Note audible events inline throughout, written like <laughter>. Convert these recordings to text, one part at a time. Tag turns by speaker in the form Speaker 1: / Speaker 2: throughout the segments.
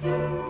Speaker 1: Stop it.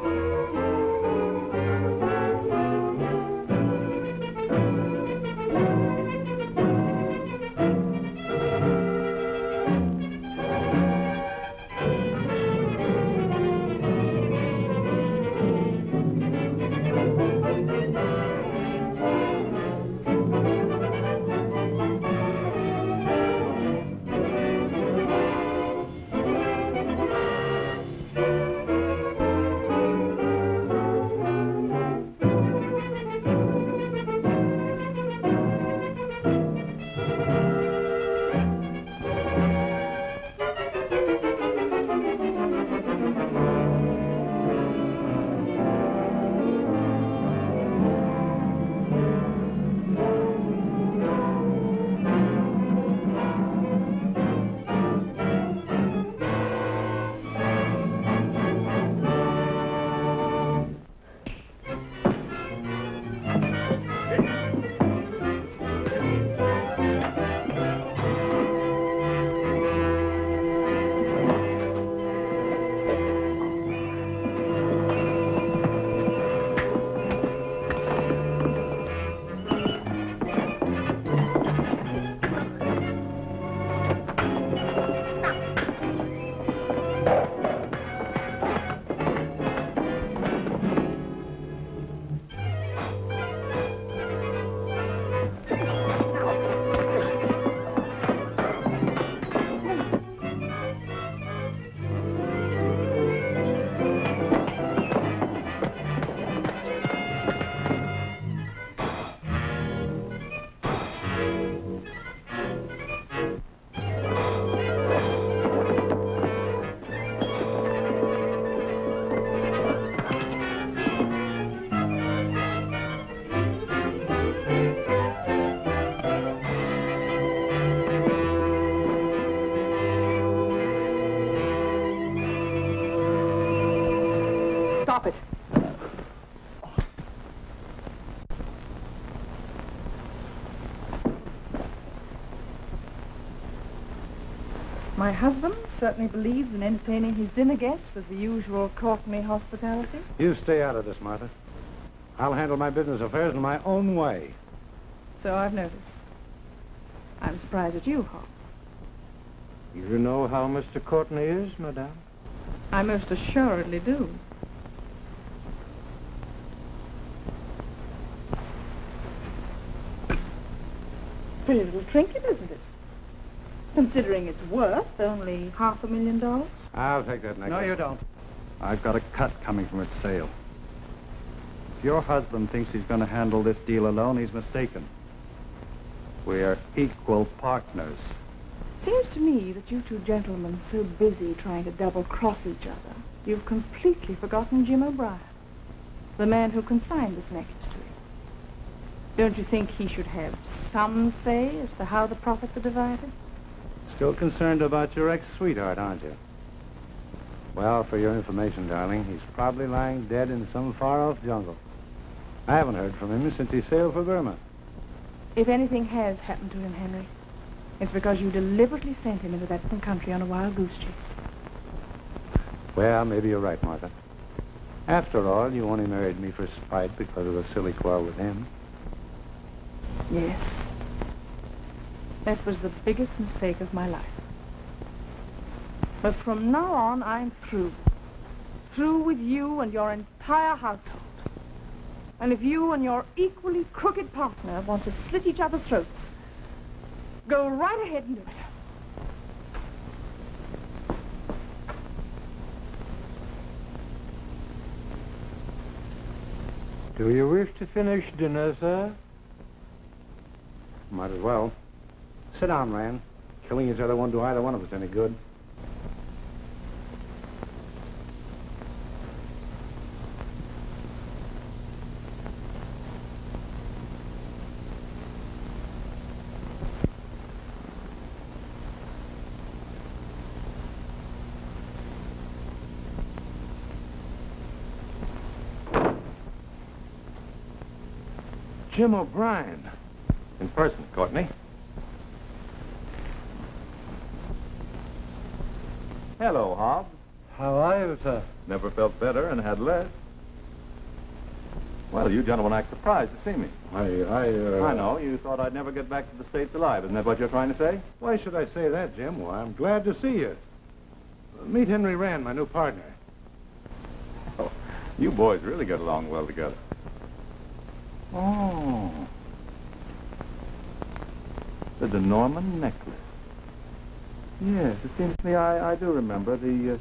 Speaker 1: My husband certainly believes in entertaining his dinner guests with the usual Courtney hospitality.
Speaker 2: You stay out of this, Martha. I'll handle my business affairs in my own way.
Speaker 1: So I've noticed. I'm surprised at you, Hop.
Speaker 2: You know how Mr. Courtney is, madame?
Speaker 1: I most assuredly do. Pretty little trinket, isn't it? Considering its worth only half a million dollars.
Speaker 2: I'll take that necklace.
Speaker 3: No, you don't. I've got a cut coming from its sale. If your husband thinks he's going to handle this deal alone, he's mistaken. We are equal partners.
Speaker 1: Seems to me that you two gentlemen so busy trying to double-cross each other, you've completely forgotten Jim O'Brien, the man who consigned this necklace to you. Don't you think he should have some say as to how the profits are divided?
Speaker 2: Still concerned about your ex-sweetheart, aren't you? Well, for your information, darling, he's probably lying dead in some far-off jungle. I haven't heard from him since he sailed for Burma.
Speaker 1: If anything has happened to him, Henry, it's because you deliberately sent him into that country on a wild goose chase.
Speaker 2: Well, maybe you're right, Martha. After all, you only married me for spite because of a silly quarrel with him.
Speaker 1: Yes. That was the biggest mistake of my life. But from now on, I'm through. Through with you and your entire household. And if you and your equally crooked partner want to slit each other's throats, go right ahead and do it.
Speaker 4: Do you wish to finish dinner, sir?
Speaker 2: Might as well. Sit down, Rand. Killing each other won't do either one of us any good.
Speaker 4: Jim O'Brien.
Speaker 3: In person, Courtney.
Speaker 4: Hello, Hob. How are you, sir?
Speaker 5: Never felt better and had less. Well, you gentlemen act surprised to see me.
Speaker 2: I, I, uh...
Speaker 5: I know. You thought I'd never get back to the States alive. Isn't that what you're trying to say?
Speaker 2: Why should I say that, Jim? Well, I'm glad to see you. Meet Henry Rand, my new partner.
Speaker 5: Oh, you boys really get along well together. Oh. The Norman necklace. Yes, it seems to me I, I do remember. The, uh,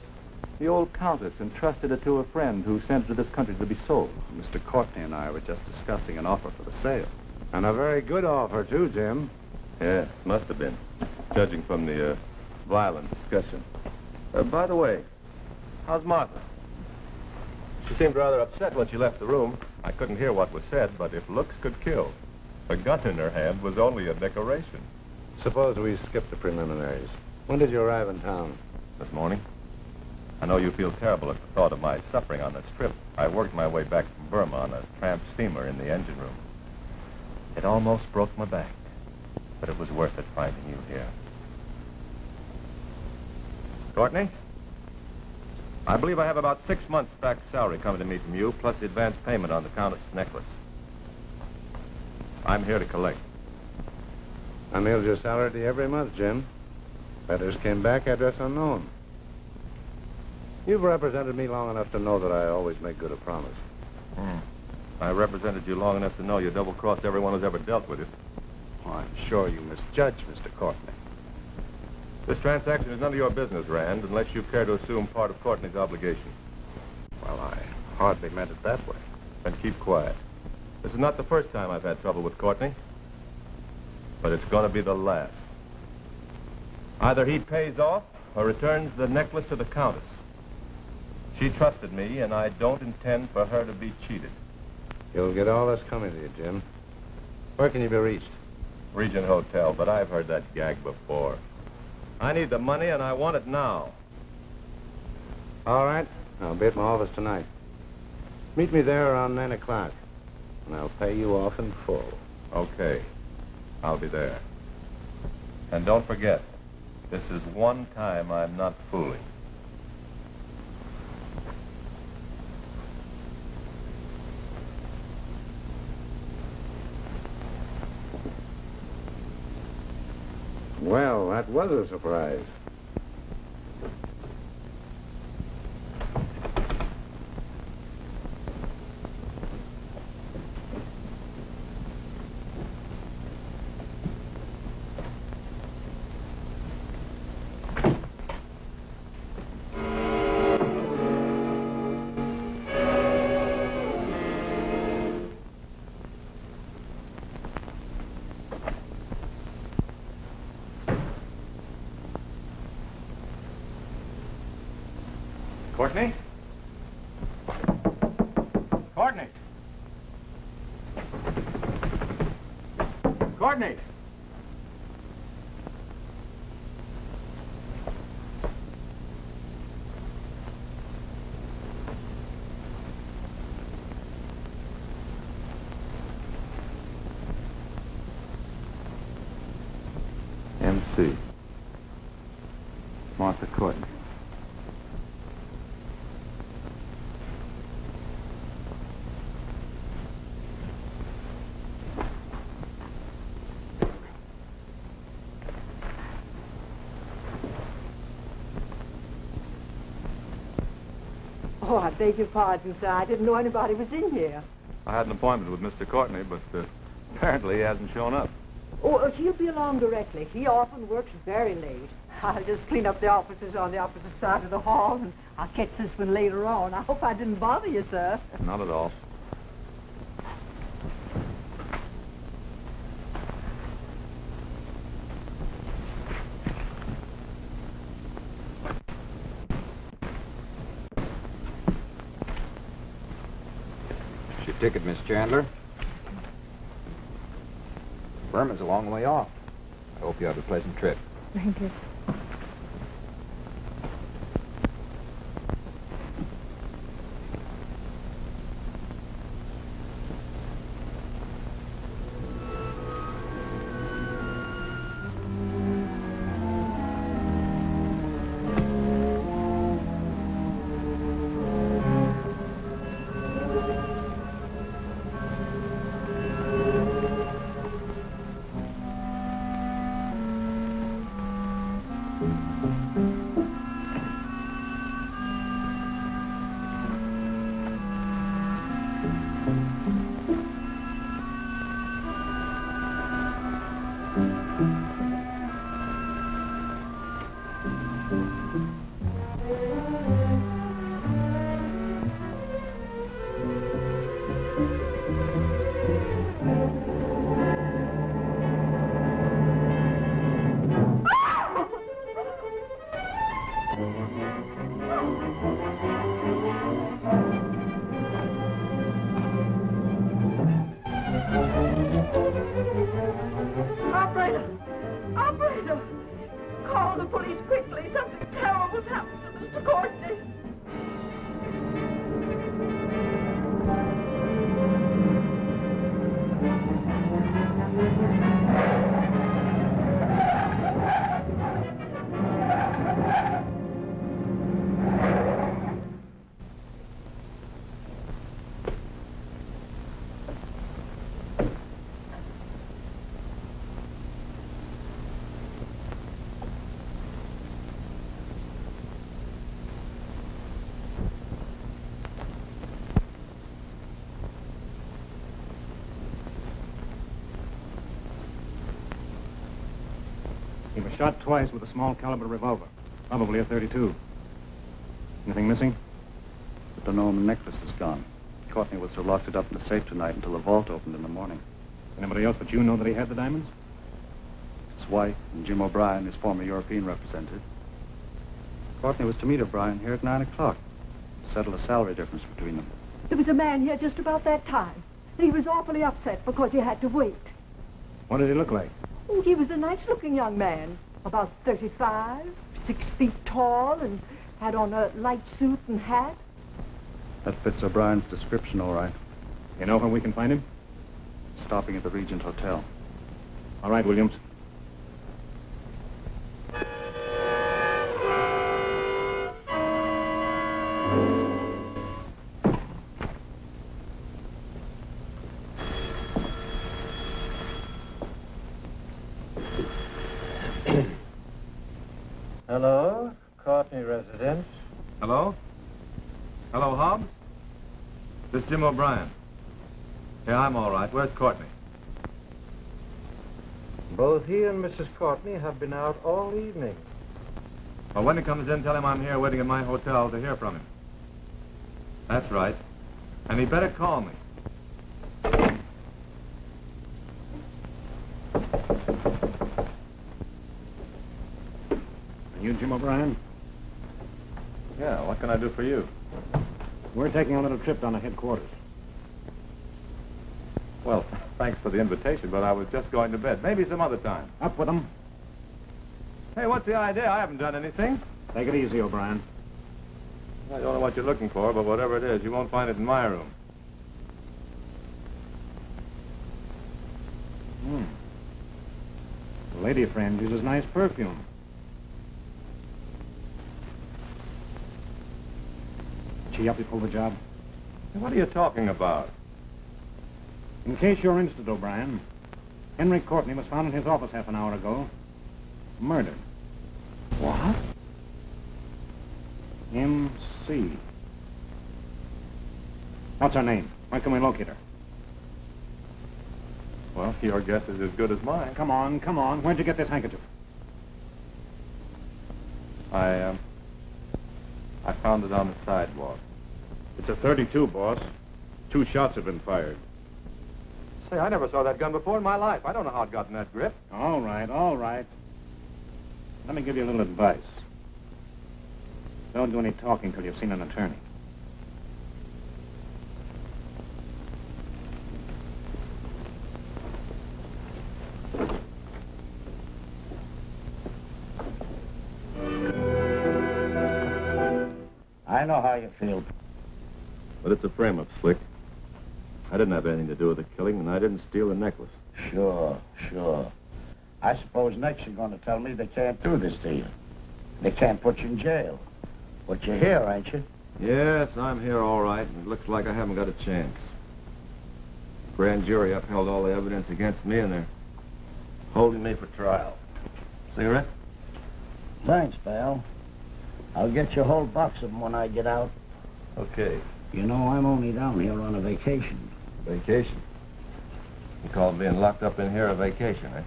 Speaker 5: the old countess entrusted it to a friend who sent it to this country to be sold.
Speaker 3: Mr. Courtney and I were just discussing an offer for the sale.
Speaker 2: And a very good offer, too, Jim.
Speaker 5: Yes, must have been, judging from the uh, violent discussion. Uh, by the way, how's Martha? She seemed rather upset when she left the room. I couldn't hear what was said, but if looks could kill, a gun in her hand was only a decoration.
Speaker 2: Suppose we skip the preliminaries. When did you arrive in town?
Speaker 5: This morning. I know you feel terrible at the thought of my suffering on this trip. I worked my way back from Burma on a tramp steamer in the engine room. It almost broke my back, but it was worth it finding you here. Courtney? I believe I have about six months' back salary coming to me from you, plus the advance payment on the Countess necklace. I'm here to collect.
Speaker 2: I mailed your salary to you every month, Jim. Letters came back, address unknown. You've represented me long enough to know that I always make good a promise.
Speaker 5: Hmm. I represented you long enough to know you double-crossed everyone who's ever dealt with you.
Speaker 3: Oh, I'm sure you misjudged Mr. Courtney.
Speaker 5: This transaction is none of your business, Rand, unless you care to assume part of Courtney's obligation.
Speaker 3: Well, I hardly meant it that way.
Speaker 5: Then keep quiet. This is not the first time I've had trouble with Courtney. But it's going to be the last. Either he pays off or returns the necklace to the Countess. She trusted me, and I don't intend for her to be cheated.
Speaker 2: You'll get all this coming to you, Jim. Where can you be reached?
Speaker 5: Regent Hotel, but I've heard that gag before. I need the money, and I want it now.
Speaker 2: All right. I'll be at my office tonight. Meet me there around 9 o'clock, and I'll pay you off in full.
Speaker 5: Okay. I'll be there. And don't forget, this is one time I'm not fooling.
Speaker 2: Well, that was a surprise.
Speaker 5: Courtney? Courtney? MC. Martha Courtney.
Speaker 6: Oh, I beg your pardon, sir. I didn't know anybody was in here.
Speaker 5: I had an appointment with Mr. Courtney, but uh, apparently he hasn't shown up.
Speaker 6: Oh, uh, he'll be along directly. He often works very late. I'll just clean up the offices on the opposite side of the hall, and I'll catch this one later on. I hope I didn't bother you, sir.
Speaker 5: Not at all.
Speaker 7: What's your ticket, Miss Chandler? Burma's a long way off. I hope you have a pleasant trip.
Speaker 1: Thank you.
Speaker 8: Shot twice with a small caliber revolver, probably a 32. Anything missing?
Speaker 3: The De Norman necklace is gone. Courtney was to have locked it up in the safe tonight until the vault opened in the morning.
Speaker 8: Anybody else but you know that he had the diamonds?
Speaker 3: His wife and Jim O'Brien, his former European representative. Courtney was to meet O'Brien here at 9 o'clock. Settle a salary difference between them.
Speaker 6: There was a man here just about that time. And he was awfully upset because he had to wait.
Speaker 8: What did he look like?
Speaker 6: Oh, he was a nice-looking young man, about 35, six feet tall, and had on a light suit and hat.
Speaker 3: That fits O'Brien's description, all right.
Speaker 8: You know where we can find him?
Speaker 3: Stopping at the Regent Hotel.
Speaker 8: All right, Williams.
Speaker 5: This is Jim O'Brien. Yeah, I'm all right. Where's Courtney?
Speaker 4: Both he and Mrs. Courtney have been out all evening.
Speaker 5: Well, when he comes in, tell him I'm here waiting at my hotel to hear from him. That's right. And he better call me.
Speaker 8: Are you Jim O'Brien?
Speaker 5: Yeah, what can I do for you?
Speaker 8: We're taking a little trip down to headquarters.
Speaker 5: Well, thanks for the invitation, but I was just going to bed. Maybe some other time.
Speaker 8: Up with them.
Speaker 5: Hey, what's the idea? I haven't done anything.
Speaker 8: Take it easy, O'Brien.
Speaker 5: I don't know what you're looking for, but whatever it is, you won't find it in my room.
Speaker 8: Hmm. The lady friend uses nice perfume. She help you pull the job?
Speaker 5: What are you talking about?
Speaker 8: In case you're interested, O'Brien, Henry Courtney was found in his office half an hour ago. Murdered.
Speaker 5: What?
Speaker 8: M.C. What's her name? Where can we locate her?
Speaker 5: Well, your guess is as good as mine.
Speaker 8: Come on, come on. Where'd you get this handkerchief?
Speaker 5: I, um, I found it on the sidewalk.
Speaker 9: It's a 32, boss. Two shots have been fired.
Speaker 5: Say, I never saw that gun before in my life. I don't know how it got in that grip.
Speaker 8: All right, all right. Let me give you a little advice. Don't do any talking till you've seen an attorney.
Speaker 10: Know how you feel.
Speaker 5: But it's a frame-up, Slick. I didn't have anything to do with the killing, and I didn't steal the necklace.
Speaker 10: Sure, sure. I suppose next you're going to tell me they can't do this to you. They can't put you in jail. But you're here, ain't you?
Speaker 5: Yes, I'm here all right, and it looks like I haven't got a chance. Grand jury upheld all the evidence against me, and they're holding me for trial. Cigarette?
Speaker 10: Thanks, pal. I'll get you a whole box of them when I get out.
Speaker 5: Okay.
Speaker 10: You know, I'm only down here on a vacation.
Speaker 5: Vacation. You call being locked up in here a vacation, eh?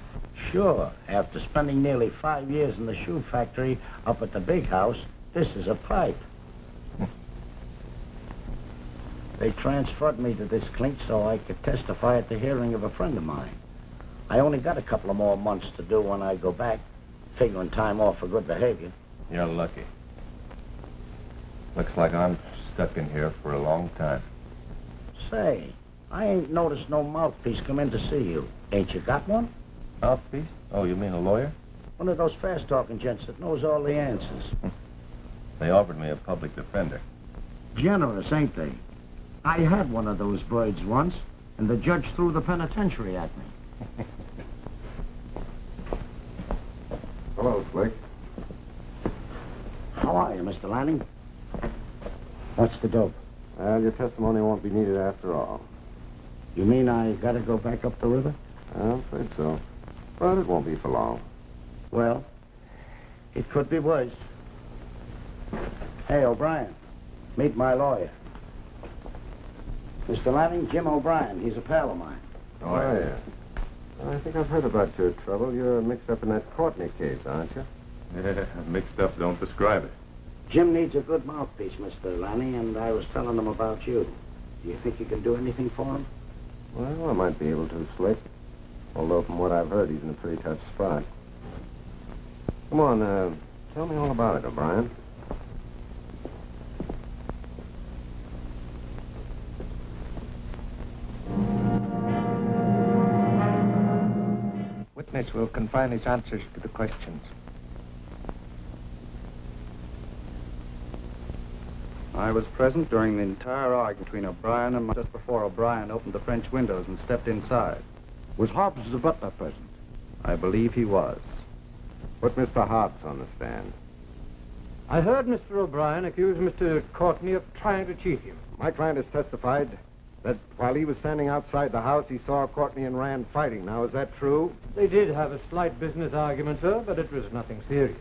Speaker 10: Sure. After spending nearly five years in the shoe factory up at the big house, this is a pipe. <laughs> they transferred me to this clink so I could testify at the hearing of a friend of mine. I only got a couple of more months to do when I go back, figuring time off for good behavior.
Speaker 5: You're lucky. Looks like I'm stuck in here for a long time.
Speaker 10: Say, I ain't noticed no mouthpiece come in to see you. Ain't you got one?
Speaker 5: Mouthpiece? Oh, you mean a lawyer?
Speaker 10: One of those fast-talking gents that knows all the answers. <laughs>
Speaker 5: They offered me a public defender.
Speaker 10: Generous, ain't they? I had one of those birds once, and the judge threw the penitentiary at me.
Speaker 11: Hello, Slick.
Speaker 10: How are you, Mr. Lanning? What's the dope?
Speaker 11: Well, your testimony won't be needed after all.
Speaker 10: You mean I gotta go back up the river?
Speaker 11: I'm afraid so. But it won't be for long.
Speaker 10: Well, it could be worse. Hey, O'Brien, meet my lawyer. Mr. Lanning, Jim O'Brien. He's a pal of mine.
Speaker 11: Oh, yeah. I think I've heard about your trouble. You're mixed up in that Courtney case, aren't you?
Speaker 5: Yeah, <laughs> mixed up, don't describe it.
Speaker 10: Jim needs a good mouthpiece, Mr. Lanning, and I was telling him about you. Do you think you can do anything for him?
Speaker 11: Well, I might be able to, Slick. Although, from what I've heard, he's in a pretty tough spot. Come on, uh, tell me all about it, O'Brien.
Speaker 7: Witness will confine his answers to the questions.
Speaker 3: I was present during the entire argument between O'Brien and my, just before O'Brien opened the French windows and stepped inside.
Speaker 2: Was Hobbs the butler present?
Speaker 3: I believe he was.
Speaker 11: Put Mr. Hobbs on the stand.
Speaker 4: I heard Mr. O'Brien accuse Mr. Courtney of trying to cheat him.
Speaker 11: My client has testified that while he was standing outside the house, he saw Courtney and Rand fighting. Now, is that true?
Speaker 4: They did have a slight business argument, sir, but it was nothing serious.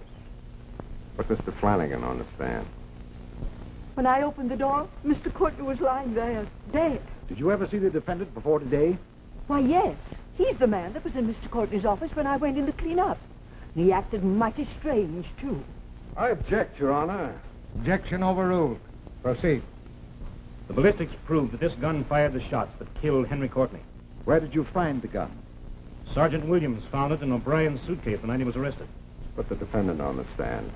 Speaker 11: Put Mr. Flanagan on the stand.
Speaker 6: When I opened the door, Mr. Courtney was lying there, dead.
Speaker 2: Did you ever see the defendant before today?
Speaker 6: Why, yes. He's the man that was in Mr. Courtney's office when I went in to clean up. And he acted mighty strange, too.
Speaker 11: I object, Your Honor.
Speaker 7: Objection overruled. Proceed.
Speaker 8: The ballistics proved that this gun fired the shots that killed Henry Courtney.
Speaker 2: Where did you find the gun?
Speaker 8: Sergeant Williams found it in O'Brien's suitcase the night he was arrested.
Speaker 11: Put the defendant on the stand.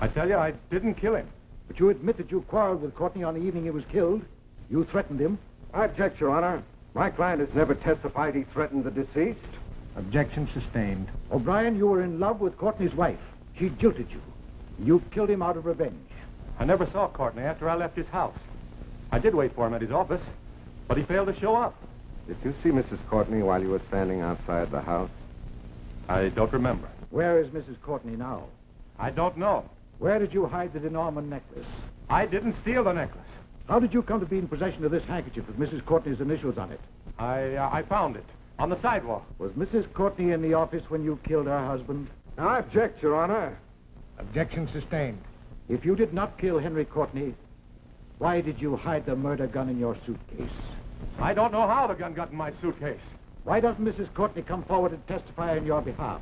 Speaker 5: I tell you, I didn't kill him.
Speaker 2: But you admit that you quarreled with Courtney on the evening he was killed. You threatened him.
Speaker 11: I object, Your Honor. My client has never testified he threatened the deceased.
Speaker 7: Objection sustained.
Speaker 2: O'Brien, you were in love with Courtney's wife. She jilted you. You killed him out of revenge.
Speaker 5: I never saw Courtney after I left his house. I did wait for him at his office, but he failed to show up.
Speaker 11: Did you see Mrs. Courtney while you were standing outside the house?
Speaker 5: I don't remember.
Speaker 2: Where is Mrs. Courtney now?
Speaker 5: I don't know.
Speaker 2: Where did you hide the DeNorman necklace?
Speaker 5: I didn't steal the necklace.
Speaker 2: How did you come to be in possession of this handkerchief with Mrs. Courtney's initials on it?
Speaker 5: I uh, I found it on the sidewalk.
Speaker 2: Was Mrs. Courtney in the office when you killed her husband?
Speaker 11: Now, I object, Your Honor.
Speaker 7: Objection sustained.
Speaker 2: If you did not kill Henry Courtney, why did you hide the murder gun in your suitcase?
Speaker 5: I don't know how the gun got in my suitcase.
Speaker 2: Why doesn't Mrs. Courtney come forward and testify on your behalf?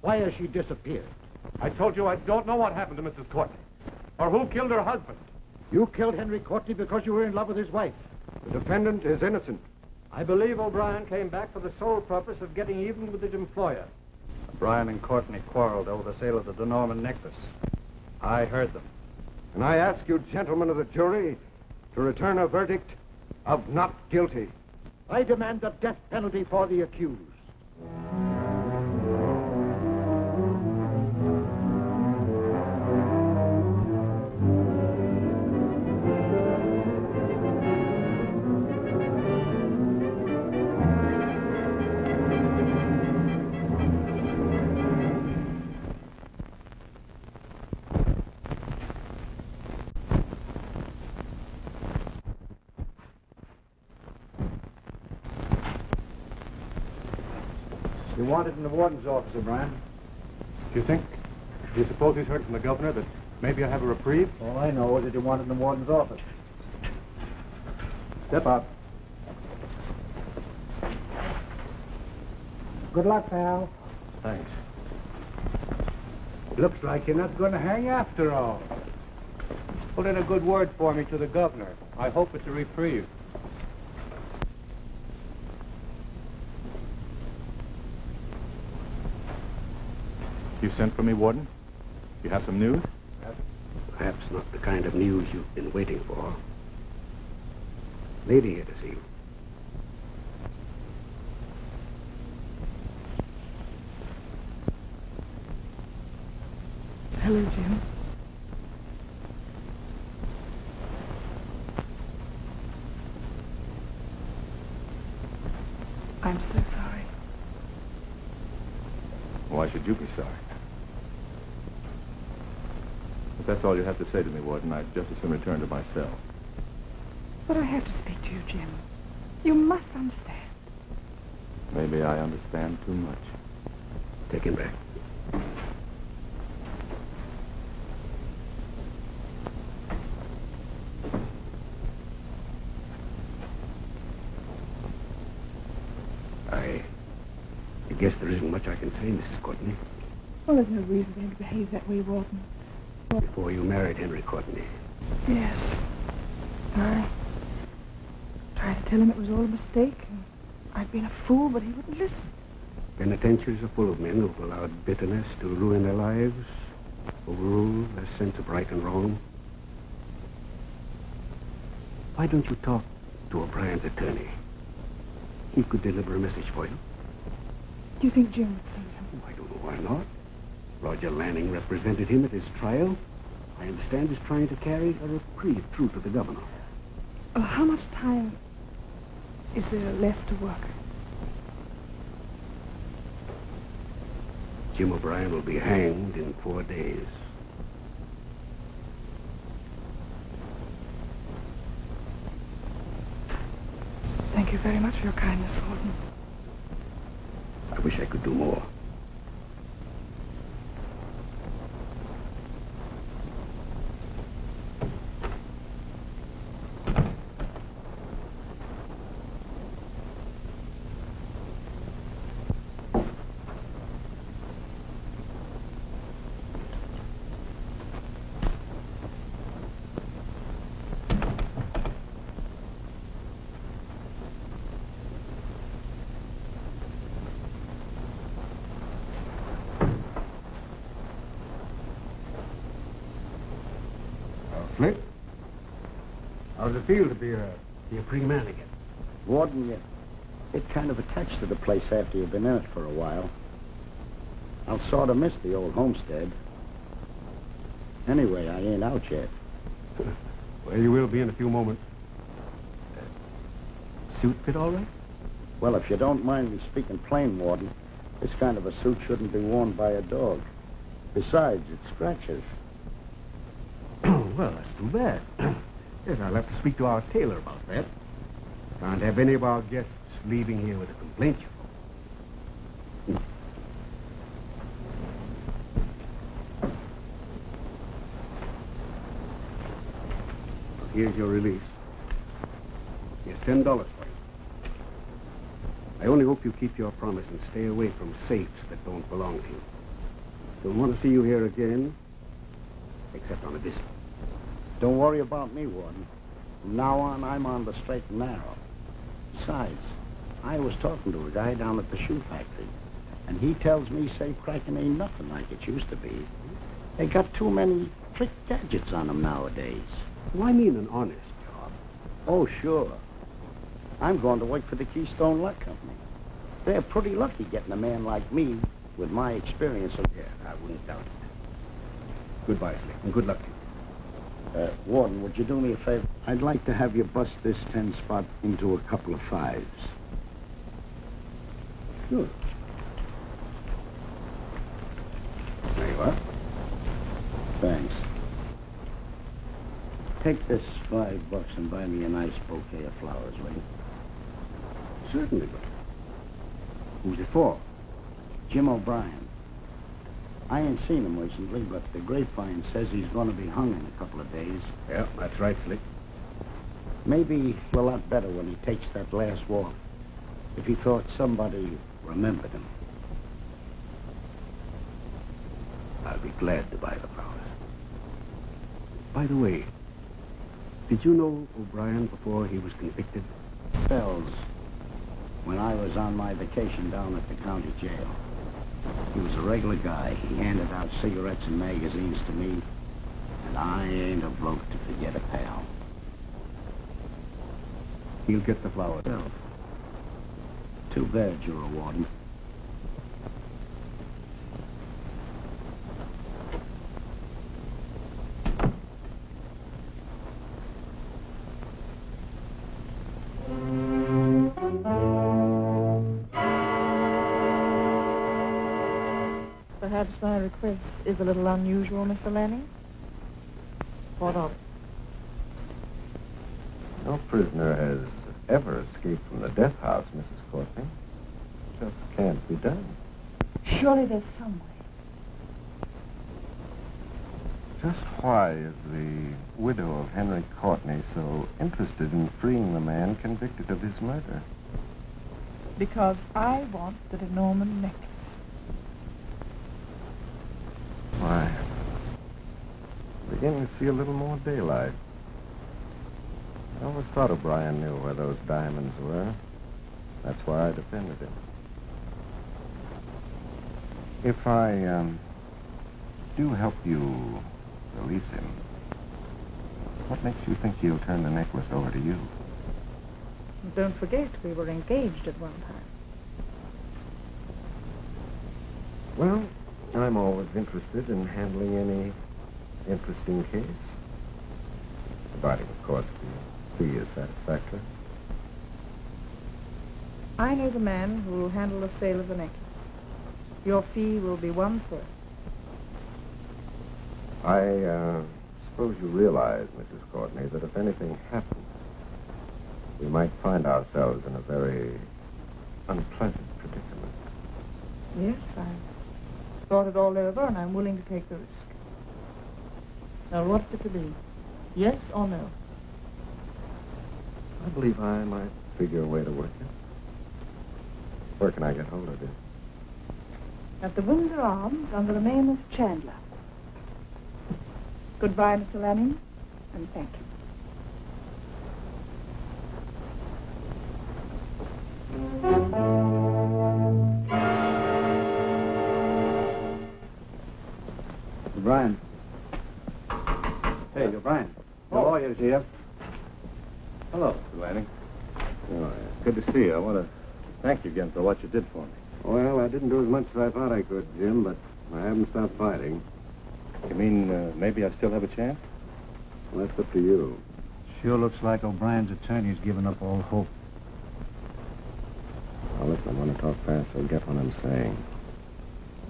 Speaker 2: Why has she disappeared?
Speaker 5: I told you I don't know what happened to Mrs. Courtney, or who killed her husband.
Speaker 2: You killed Henry Courtney because you were in love with his wife.
Speaker 11: The defendant is innocent.
Speaker 4: I believe O'Brien came back for the sole purpose of getting even with his employer.
Speaker 3: O'Brien and Courtney quarreled over the sale of the DeNorman necklace. I heard them.
Speaker 11: And I ask you, gentlemen of the jury, to return a verdict of not guilty.
Speaker 2: I demand the death penalty for the accused.
Speaker 4: wanted in the warden's office, O'Brien.
Speaker 5: Do you think, do you suppose he's heard from the governor that maybe I have a reprieve?
Speaker 4: All I know is that you wanted in the warden's office. Step up.
Speaker 7: Good luck, pal.
Speaker 2: Thanks.
Speaker 7: Looks like you're not going to hang after all.
Speaker 4: Put in a good word for me to the governor. I hope it's a reprieve.
Speaker 5: You sent for me, Warden? You have some news?
Speaker 12: Perhaps not the kind of news you've been waiting for. Lady here to see you.
Speaker 1: Hello, Jim. I'm so sorry.
Speaker 5: Why should you be sorry? If that's all you have to say to me, Warden, I'd just as soon return to my cell.
Speaker 1: But I have to speak to you, Jim. You must understand.
Speaker 5: Maybe I understand too much.
Speaker 12: Take him back. I... I guess there isn't much I can say, Mrs. Courtney.
Speaker 1: Well, there's no reason for him to behave that way, Warden.
Speaker 12: Before you married Henry Courtney,
Speaker 1: Yes. I tried to tell him it was all a mistake, and I'd been a fool, but he wouldn't listen.
Speaker 12: penitentiaries are full of men who've allowed bitterness to ruin their lives, overrule their sense of right and wrong. Why don't you talk to O'Brien's attorney? He could deliver a message for you.
Speaker 1: Do you think Jim would save him?
Speaker 12: I don't know why not. Roger Lanning represented him at his trial. I understand he's trying to carry a reprieve through to the governor.
Speaker 1: Oh, how much time is there left to work?
Speaker 12: Jim O'Brien will be hanged in four days.
Speaker 1: Thank you very much for your kindness, Warden.
Speaker 12: I wish I could do more.
Speaker 7: Well, Flint, how's it feel to be a,
Speaker 12: be a free man again?
Speaker 10: Warden, you get kind of attached to the place after you've been in it for a while. I'll sort of miss the old homestead. Anyway, I ain't out yet. <laughs>
Speaker 12: Well, you will be in a few moments. Uh, suit fit all right?
Speaker 10: Well, if you don't mind me speaking plain, Warden, this kind of a suit shouldn't be worn by a dog. Besides, it scratches. <clears throat>
Speaker 12: well, that's too bad. <clears throat> yes, I'll have to speak to our tailor about that. Can't have any of our guests leaving here with a complaint. you know. Here's your release. Here's ten dollars for you. I only hope you keep your promise and stay away from safes that don't belong to you. Don't want to see you here again, except on a visit.
Speaker 10: Don't worry about me, Warden. From now on, I'm on the straight and narrow. Besides, I was talking to a guy down at the shoe factory, and he tells me safe cracking ain't nothing like it used to be. They got too many trick gadgets on them nowadays.
Speaker 12: Well, I mean an honest job.
Speaker 10: Oh, sure. I'm going to work for the Keystone Luck Company. They're pretty lucky getting a man like me with my experience. Of...
Speaker 12: Yeah, I wouldn't doubt it. Goodbye, Slick, and good luck to you.
Speaker 10: Uh, Warden, would you do me a favor? I'd like to have you bust this ten spot into a couple of fives.
Speaker 12: Sure. There you are.
Speaker 10: Thanks. Take this five bucks and buy me a nice bouquet of flowers, will you?
Speaker 12: Certainly, but who's it for?
Speaker 10: Jim O'Brien. I ain't seen him recently, but the grapevine says he's going to be hung in a couple of days.
Speaker 12: Yeah, that's right, Slick.
Speaker 10: Maybe we're a lot better when he takes that last walk. If he thought somebody remembered him.
Speaker 12: I'll be glad to buy the flowers. By the way, did you know O'Brien before he was convicted?
Speaker 10: Bells. When I was on my vacation down at the county jail. He was a regular guy. He handed out cigarettes and magazines to me. And I ain't a bloke to forget a pal.
Speaker 12: He'll get the flowers.
Speaker 10: Well, too bad you're a warden.
Speaker 1: Perhaps my request is a little unusual, Mr. Lanning. What of it?
Speaker 11: No prisoner has ever escaped from the death house, Mrs. Courtney. Just can't be done.
Speaker 1: Surely there's some way.
Speaker 11: Just why is the widow of Henry Courtney so interested in freeing the man convicted of his murder?
Speaker 1: Because I want the De Norman necklace.
Speaker 11: Why? Beginning to see a little more daylight. I always thought O'Brien knew where those diamonds were. That's why I defended him. If I um, do help you release him, what makes you think he'll turn the necklace over to you?
Speaker 1: Don't forget, we were engaged at one time.
Speaker 11: Well, I'm always interested in handling any interesting case. Providing, of course, the fee is satisfactory.
Speaker 1: I know the man who will handle the sale of the necklace. Your fee will be one third.
Speaker 11: I uh, suppose you realize, Mrs. Courtney, that if anything happens, we might find ourselves in a very unpleasant predicament.
Speaker 1: Yes, I've thought it all over, and I'm willing to take the risk. Now, what's it to be? Yes or no?
Speaker 11: I believe I might figure a way to work it. Where can I get hold of you?
Speaker 1: At the Windsor Arms, under the name of Chandler. Goodbye, Mr. Lanning, and thank you.
Speaker 2: O'Brien. Hey, O'Brien. The
Speaker 11: Oh.
Speaker 2: lawyer's here.
Speaker 11: Hello, Mr. Lanning. Oh, yeah. Good to see you. I want to thank you again for what you did for me.
Speaker 12: Well, I didn't do as much as I thought I could, Jim, but I haven't stopped fighting.
Speaker 11: You mean uh, maybe I still have a chance?
Speaker 12: Well, that's up to you.
Speaker 2: Sure looks like O'Brien's attorney's given up all hope.
Speaker 11: Well, listen, I want to talk fast so get what I'm saying.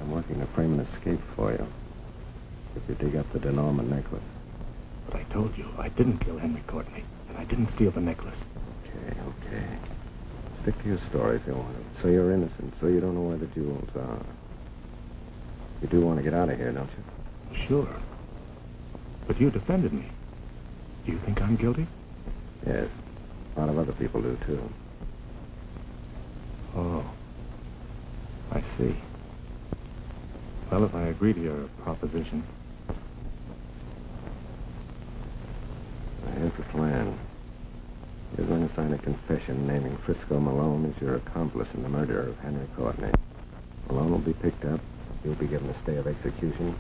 Speaker 11: I'm working to frame an escape for you. If you dig up the De Norman necklace.
Speaker 8: But I told you, I didn't kill Henry Courtney, and I didn't steal the necklace.
Speaker 11: Okay, okay. Stick to your story if you want to. So you're innocent, so you don't know where the jewels are. You do want to get out of here, don't you?
Speaker 8: Sure. But you defended me. Do you think I'm guilty?
Speaker 11: Yes. A lot of other people do, too.
Speaker 8: Oh. I see. Well, if I agree to your proposition,
Speaker 11: Here's the plan. You're going to sign a confession naming Frisco Malone as your accomplice in the murder of Henry Courtney. Malone will be picked up. You'll be given a stay of execution,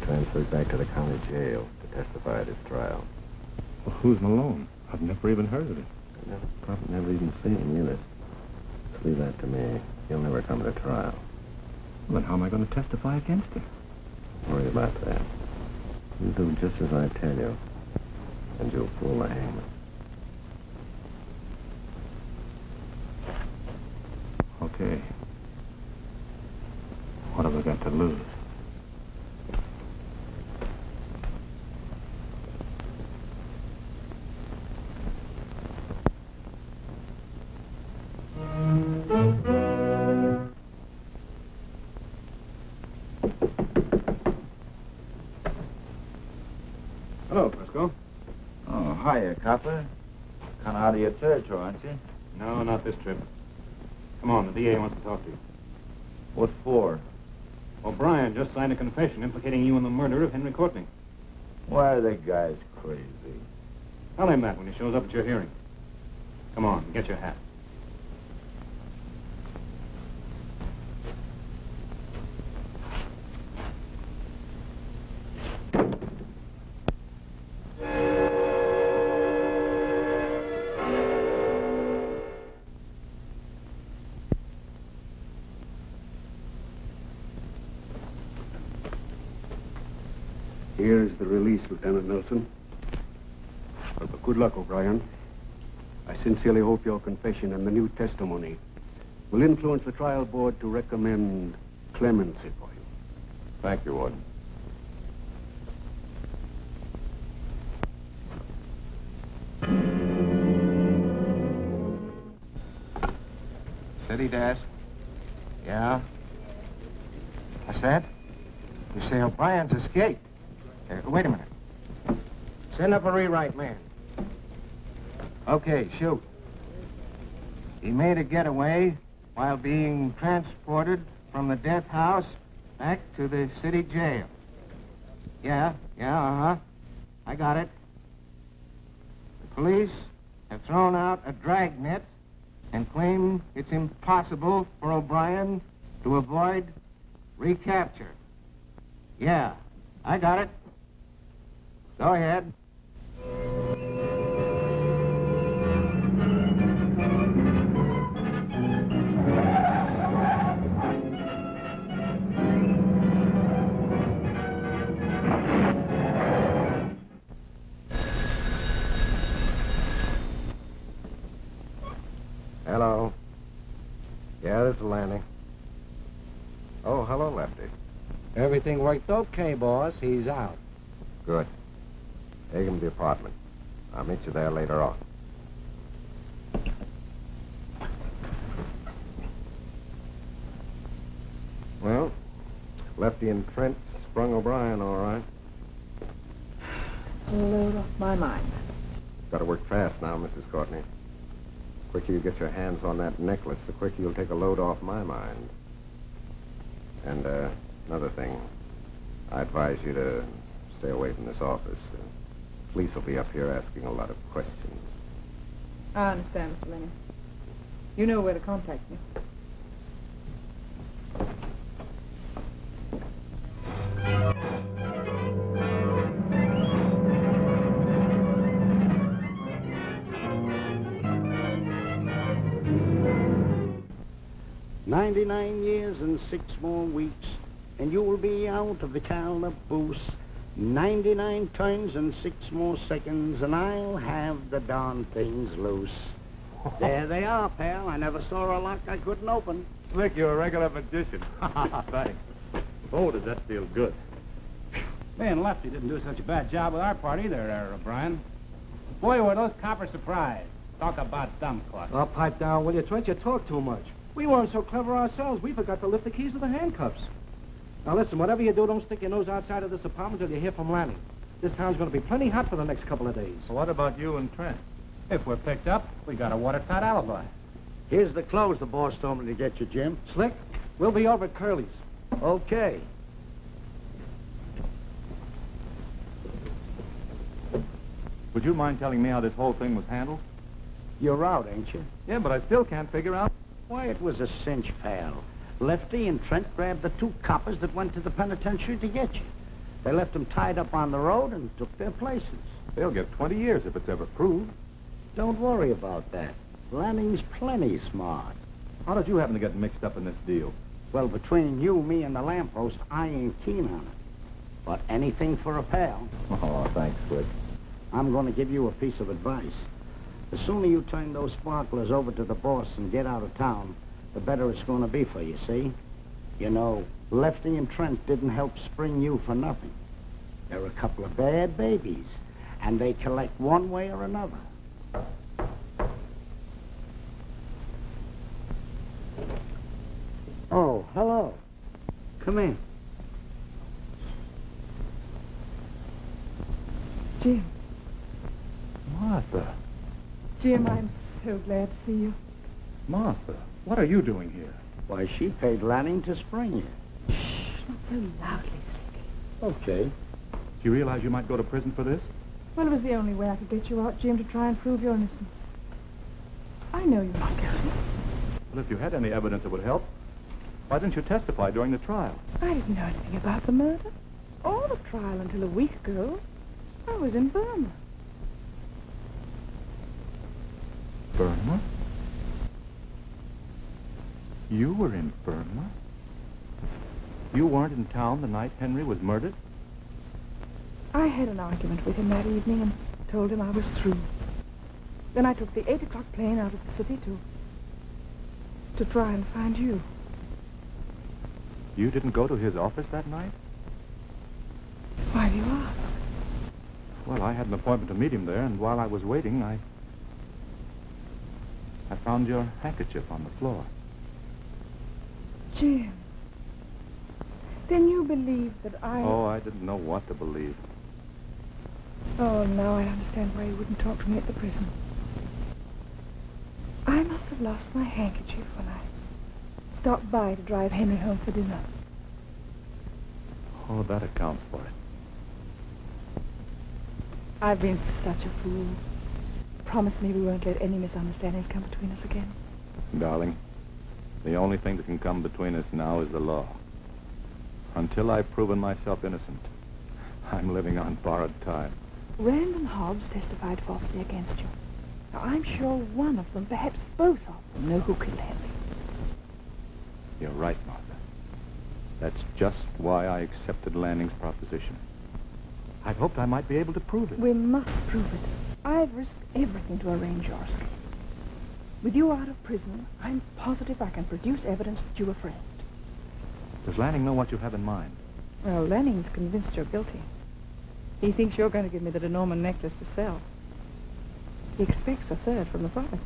Speaker 11: transferred back to the county jail to testify at his trial.
Speaker 8: well, who's Malone? I've never even heard of him.
Speaker 11: You'll probably never even seen him either. Just leave that to me. He'll never come to trial.
Speaker 8: Well, then how am I going to testify against him?
Speaker 11: Worry about that. You do just as I tell you, and you'll fool the hangman.
Speaker 8: Okay. What have I got to lose?
Speaker 12: Hello,
Speaker 13: Oh, hiya, Copper. Kind of out of your territory, aren't you?
Speaker 8: No, not this trip. Come on, the DA wants to talk to you.
Speaker 13: What for?
Speaker 5: O'Brien just signed a confession implicating you in the murder of Henry Courtney.
Speaker 14: Why, the guy's crazy.
Speaker 5: Tell him that when he shows up at your hearing. Come on, get your hat.
Speaker 12: Lieutenant Nelson. Well, but good luck, O'Brien. I sincerely hope your confession and the new testimony will influence the trial board to recommend clemency for you.
Speaker 15: Thank you, Warden.
Speaker 13: City desk. Yeah? What's that? You say O'Brien's escaped. Uh, wait a minute. Send up a rewrite man. Okay, shoot. He made a getaway while being transported from the death house back to the city jail. Yeah, yeah, uh-huh. I got it. The police have thrown out a dragnet and claim it's impossible for O'Brien to avoid recapture. Yeah, I got it. Go ahead.
Speaker 11: Hello. Yeah, this is Lanning. Oh, hello, Lefty.
Speaker 13: Everything worked okay, boss. He's out.
Speaker 11: Good. Take him to the apartment. I'll meet you there later on. Well, Lefty and Trent sprung O'Brien all right.
Speaker 1: Load off my mind.
Speaker 11: Got to work fast now, Mrs. Courtney. The quicker you get your hands on that necklace, the quicker you'll take a load off my mind. And, uh, another thing. I advise you to stay away from this office. Uh, police will be up here asking a lot of questions.
Speaker 1: I understand, Mr. Lanning. You know where to contact me.
Speaker 10: Ninety-nine years and six more weeks, and you will be out of the calaboose. Ninety-nine times and six more seconds, and I'll have the darn things loose. <laughs> there they are, pal. I never saw a lock I couldn't open.
Speaker 5: Slick, you're a regular magician. <laughs> <laughs> Thanks. Oh, does that feel good?
Speaker 8: Me and Lefty didn't do such a bad job with our part either, uh, there, O'Brien. Boy, were those coppers surprised. Talk about dumb clock.
Speaker 2: Oh, pipe down, will you, Trent? You talk too much. We weren't so clever ourselves. We forgot to lift the keys of the handcuffs. Now, listen, whatever you do, don't stick your nose outside of this apartment until you hear from Lanning. This town's going to be plenty hot for the next couple of days.
Speaker 5: So what about you and Trent?
Speaker 8: If we're picked up, we got a watertight alibi.
Speaker 10: Here's the clothes the boss told me to get you, Jim.
Speaker 8: Slick, we'll be over at Curly's.
Speaker 10: Okay.
Speaker 5: Would you mind telling me how this whole thing was handled?
Speaker 10: You're out, ain't you?
Speaker 5: Yeah, but I still can't figure out.
Speaker 10: Why, it was a cinch, pal. Lefty and Trent grabbed the two coppers that went to the penitentiary to get you. They left them tied up on the road and took their places.
Speaker 5: They'll get 20 years if it's ever proved.
Speaker 10: Don't worry about that. Lanning's plenty smart.
Speaker 5: How did you happen to get mixed up in this deal?
Speaker 10: Well, between you, me, and the lamppost, I ain't keen on it. But anything for a pal.
Speaker 11: Oh, thanks, Slick.
Speaker 10: I'm going to give you a piece of advice. The sooner you turn those sparklers over to the boss and get out of town, the better it's going to be for you, see? You know, Lefty and Trent didn't help spring you for nothing. They're a couple of bad babies, and they collect one way or another. Oh, hello. Come in.
Speaker 1: Jim.
Speaker 5: Martha.
Speaker 1: Jim, I'm so glad to see you.
Speaker 5: Martha, what are you doing here?
Speaker 10: Why, she paid Lanning to spring you.
Speaker 1: Shh, not so loudly, Slick.
Speaker 3: Okay.
Speaker 5: Do you realize you might go to prison for this?
Speaker 1: Well, it was the only way I could get you out, Jim, to try and prove your innocence. I know you're not guilty.
Speaker 5: Well, if you had any evidence that would help, why didn't you testify during the trial?
Speaker 1: I didn't know anything about the murder or the trial until a week ago. I was in Burma.
Speaker 5: Burma? You were in Burma? You weren't in town the night Henry was murdered?
Speaker 1: I had an argument with him that evening and told him I was through. Then I took the 8 o'clock plane out of the city to... to try and find you.
Speaker 5: You didn't go to his office that night?
Speaker 1: Why do you ask?
Speaker 5: Well, I had an appointment to meet him there, and while I was waiting, I... I found your handkerchief on the floor.
Speaker 1: Jim. Then you believe that I...
Speaker 5: Oh, I didn't know what to believe.
Speaker 1: Oh, now I understand why you wouldn't talk to me at the prison. I must have lost my handkerchief when I stopped by to drive Henry home for dinner.
Speaker 5: Oh, that accounts for it.
Speaker 1: I've been such a fool. Promise me we won't let any misunderstandings come between us again.
Speaker 5: Darling, the only thing that can come between us now is the law. Until I've proven myself innocent, I'm living on borrowed time.
Speaker 1: Rand and Hobbs testified falsely against you. Now, I'm sure one of them, perhaps both of them, know who killed Henry.
Speaker 5: You're right, Martha. That's just why I accepted Lanning's proposition. I hoped I might be able to prove it.
Speaker 1: We must prove it. I've risked everything to arrange your escape. With you out of prison, I'm positive I can produce evidence that you were friend.
Speaker 5: Does Lanning know what you have in mind?
Speaker 1: Well, Lanning's convinced you're guilty. He thinks you're going to give me the De Norman necklace to sell. He expects a third from the profit.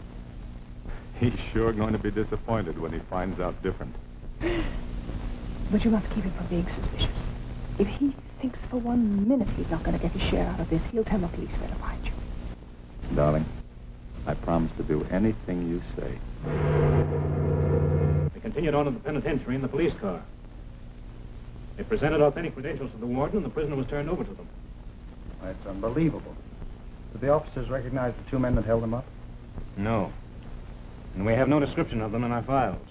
Speaker 1: <laughs>
Speaker 5: He's sure going to be disappointed when he finds out different. <sighs>
Speaker 1: But you must keep him from being suspicious. If he thinks for one minute he's not going to get his share out of this, he'll tell the police where to find you.
Speaker 5: Darling, I promise to do anything you say.
Speaker 8: They continued on to the penitentiary in the police car. They presented authentic credentials to the warden, and the prisoner was turned over to them.
Speaker 3: That's unbelievable. Did the officers recognize the two men that held them up?
Speaker 8: No. And we have no description of them in our files.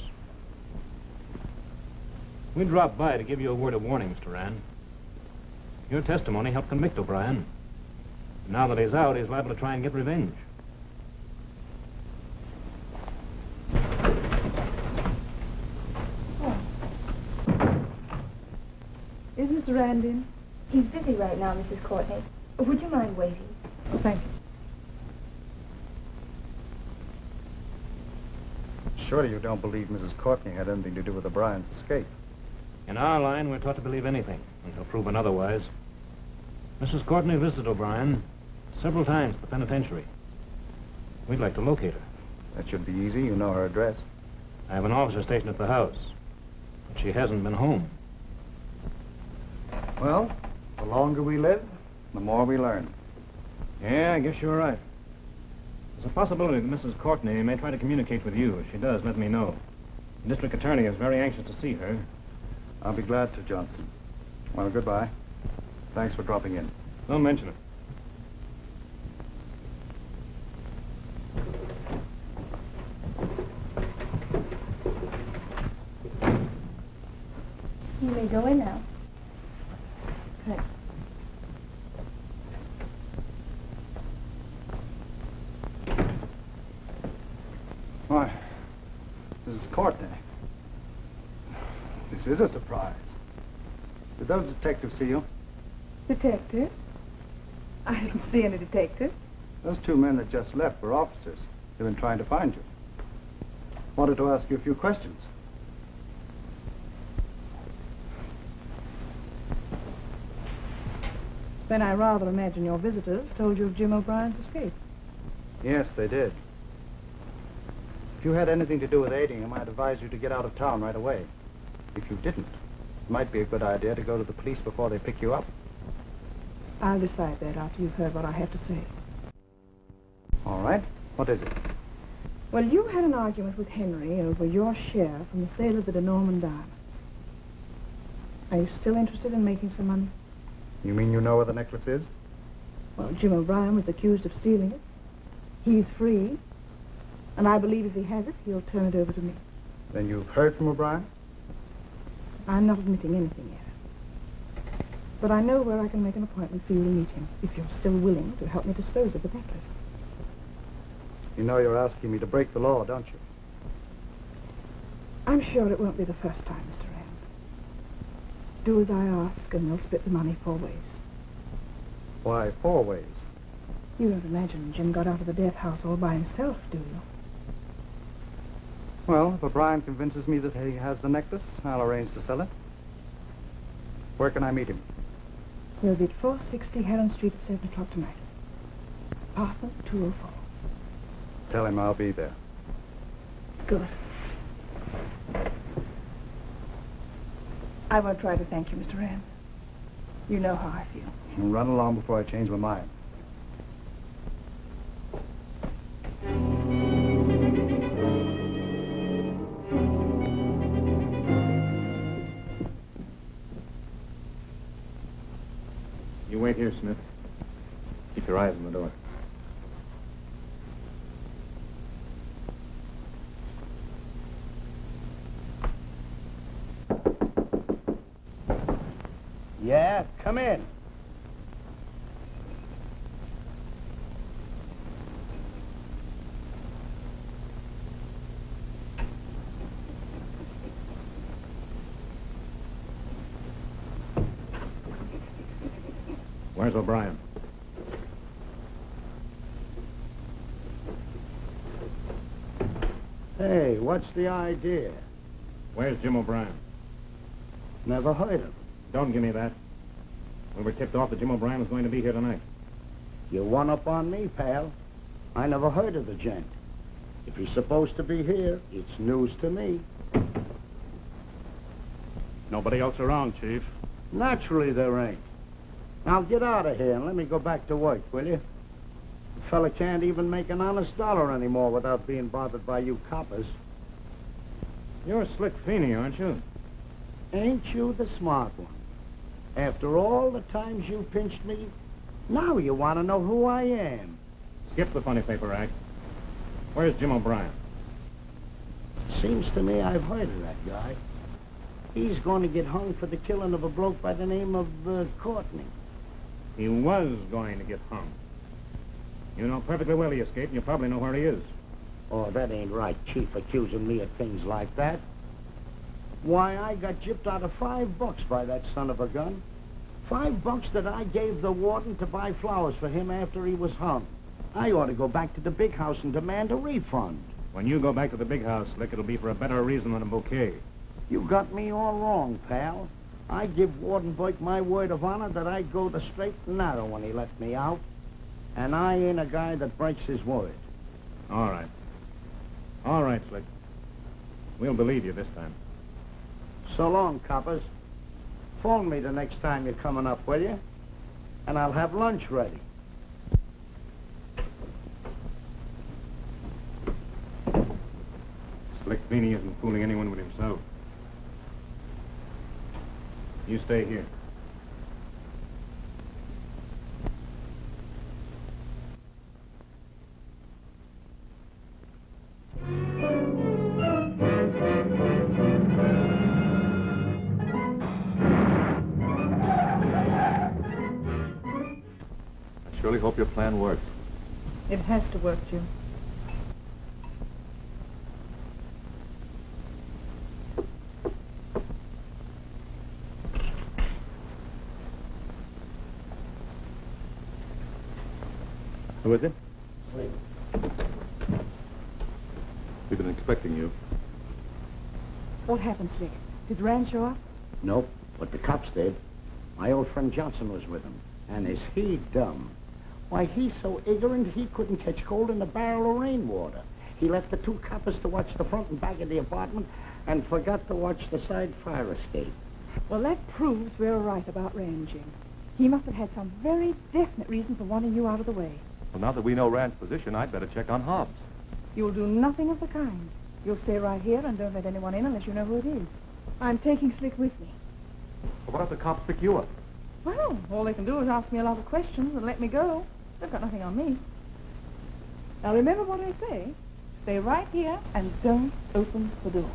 Speaker 8: We dropped by to give you a word of warning, Mr. Rand. Your testimony helped convict O'Brien. Now that he's out, he's liable to try and get revenge. Oh.
Speaker 1: Is Mr. Rand in?
Speaker 16: He's busy right now, Mrs. Courtney. Would you mind waiting?
Speaker 1: Oh, thank you.
Speaker 3: Surely you don't believe Mrs. Courtney had anything to do with O'Brien's escape.
Speaker 8: In our line, we're taught to believe anything until proven otherwise. Mrs. Courtney visited O'Brien several times at the penitentiary. We'd like to locate her.
Speaker 3: That should be easy. You know her address.
Speaker 8: I have an officer stationed at the house, but she hasn't been home.
Speaker 3: Well, the longer we live, the more we learn.
Speaker 8: Yeah, I guess you're right. There's a possibility that Mrs. Courtney may try to communicate with you. If she does, let me know. The district attorney is very anxious to see her.
Speaker 3: I'll be glad to, Johnson. Well, goodbye. Thanks for dropping in.
Speaker 8: Don't mention it.
Speaker 16: You may go in now. Good.
Speaker 3: Why, Mrs. Courtney. This is a surprise. Did those detectives see you?
Speaker 1: Detective? I didn't see any detectives.
Speaker 3: Those two men that just left were officers. They've been trying to find you. Wanted to ask you a few questions.
Speaker 1: Then I rather imagine your visitors told you of Jim O'Brien's escape.
Speaker 3: Yes, they did. If you had anything to do with aiding him, I'd advise you to get out of town right away. If you didn't, it might be a good idea to go to the police before they pick you up.
Speaker 1: I'll decide that after you've heard what I have to say.
Speaker 3: All right. What is it?
Speaker 1: Well, you had an argument with Henry over your share from the sale of the De Norman diamond. Are you still interested in making some money?
Speaker 3: You mean you know where the necklace is?
Speaker 1: Well, Jim O'Brien was accused of stealing it. He's free. And I believe if he has it, he'll turn it over to me.
Speaker 3: Then you've heard from O'Brien?
Speaker 1: I'm not admitting anything yet. But I know where I can make an appointment for you to meet him, if you're still willing to help me dispose of the necklace.
Speaker 3: You know you're asking me to break the law, don't you?
Speaker 1: I'm sure it won't be the first time, Mr. Do as I ask, and they'll split the money four ways.
Speaker 3: Why, four ways.
Speaker 1: You don't imagine Jim got out of the death house all by himself, do you?
Speaker 3: Well, if O'Brien convinces me that he has the necklace, I'll arrange to sell it. Where can I meet him?
Speaker 1: He'll be at 460 Heron Street at 7 o'clock tonight. Apartment 204.
Speaker 3: Tell him I'll be there.
Speaker 1: Good. I won't try to thank you, Mr. Rand. You know how I feel.
Speaker 3: Run along before I change my mind.
Speaker 8: You wait here, Smith. Keep your eyes on the door.
Speaker 10: Yeah, come in.
Speaker 8: Where's O'Brien?
Speaker 10: Hey, what's the idea?
Speaker 8: Where's Jim O'Brien?
Speaker 10: Never heard of him.
Speaker 8: Don't give me that. We were tipped off that Jim O'Brien was going to be here tonight.
Speaker 10: You one up on me, pal. I never heard of the gent. If he's supposed to be here, it's news to me.
Speaker 8: Nobody else around, Chief.
Speaker 10: Naturally there ain't. Now get out of here and let me go back to work, will you? A fella can't even make an honest dollar anymore without being bothered by you coppers.
Speaker 8: You're a Slick Feeney, aren't you?
Speaker 10: Ain't you the smart one? After all the times you pinched me, now you want to know who I am.
Speaker 8: Skip the funny paper act. Where's Jim O'Brien?
Speaker 10: Seems to me I've heard of that guy. He's going to get hung for the killing of a bloke by the name of uh, Courtney.
Speaker 8: He was going to get hung. You know perfectly well he escaped, and you probably know where he is.
Speaker 10: Oh, that ain't right, Chief, accusing me of things like that. Why, I got gypped out of five bucks by that son of a gun. Five bucks that I gave the warden to buy flowers for him after he was hung. I ought to go back to the big house and demand a refund.
Speaker 8: When you go back to the big house, Slick, it'll be for a better reason than a bouquet.
Speaker 10: You got me all wrong, pal. I give Warden Burke my word of honor that I'd go the straight and narrow when he let me out. And I ain't a guy that breaks his word.
Speaker 8: All right. All right, Slick. We'll believe you this time.
Speaker 10: So long, coppers. Phone me the next time you're coming up, will you? And I'll have lunch ready.
Speaker 8: Slick Feeney isn't fooling anyone but himself. You stay here.
Speaker 5: I surely hope your plan works.
Speaker 1: It has to work, Jim.
Speaker 5: Who is it? We've been expecting you.
Speaker 1: What happened, Slick? Did Rand show up?
Speaker 10: Nope, but the cops did. My old friend Johnson was with him. And is he dumb? Why, he's so ignorant he couldn't catch cold in a barrel of rainwater. He left the two coppers to watch the front and back of the apartment and forgot to watch the side fire escape.
Speaker 1: Well, that proves we're right about Rand, Jim. He must have had some very definite reason for wanting you out of the way.
Speaker 5: Well, now that we know Rand's position, I'd better check on Hobbs.
Speaker 1: You'll do nothing of the kind. You'll stay right here and don't let anyone in unless you know who it is. I'm taking Slick with me.
Speaker 5: What if the cops pick you up?
Speaker 1: Well, all they can do is ask me a lot of questions and let me go. They've got nothing on me. Now remember what I say. Stay right here and don't open the door.